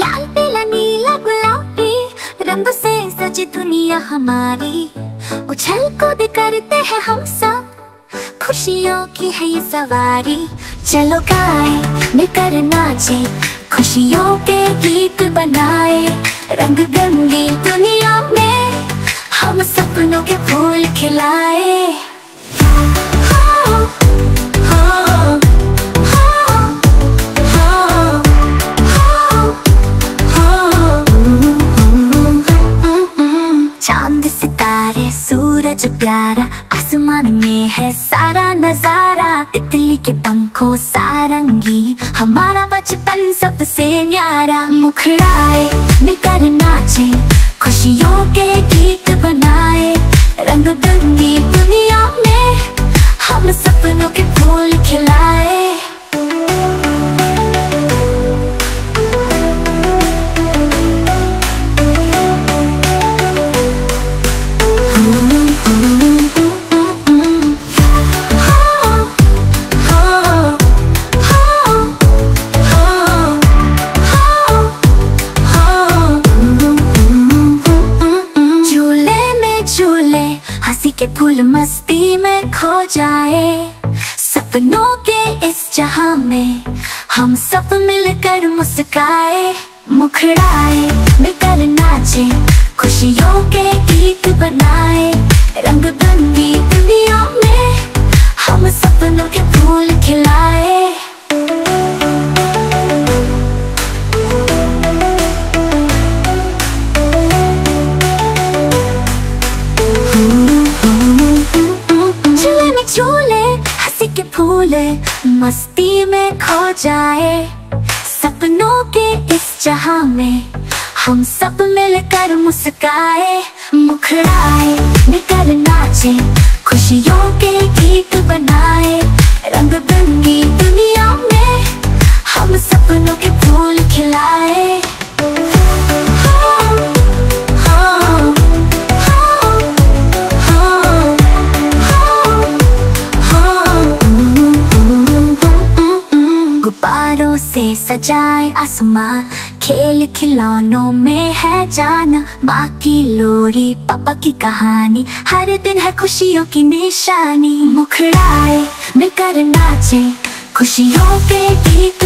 लाल पीला नीला गुलाबी, रंग से सजी दुनिया हमारी। उछल कूद करते हैं हम सब, खुशियों की है ये सवारी। चलो गाए मिलकर नाचे, खुशियों के गीत बनाए। रंग गंगी दुनिया में हम सपनों के फूल खिलाए। सूरज प्यारा आसमान में है सारा नज़ारा। तितली के पंखों सारंगी, हमारा बचपन सबसे न्यारा। मुखड़ाए निकल नाचे, खुशियों के गीत बनाए रंग बिरंगी के फूल मस्ती में खो जाए। सपनों के इस जहाँ में हम सब मिलकर मुस्काए। मुखड़ाए मिलकर नाचे, खुशियों के गीत बनाए। मस्ती में खो जाए, सपनों के इस जहाँ में हम सब मिलकर मुस्काए, मुखड़ाए निकल नाचे, खुशियों के गीत बनाए। सजाए आसमां। खेल खिलौनों में है जाना। बाकी लोरी, पापा की कहानी। हर दिन है खुशियों की निशानी। मुखड़ाए मिलकर नाचे। खुशियों के गीत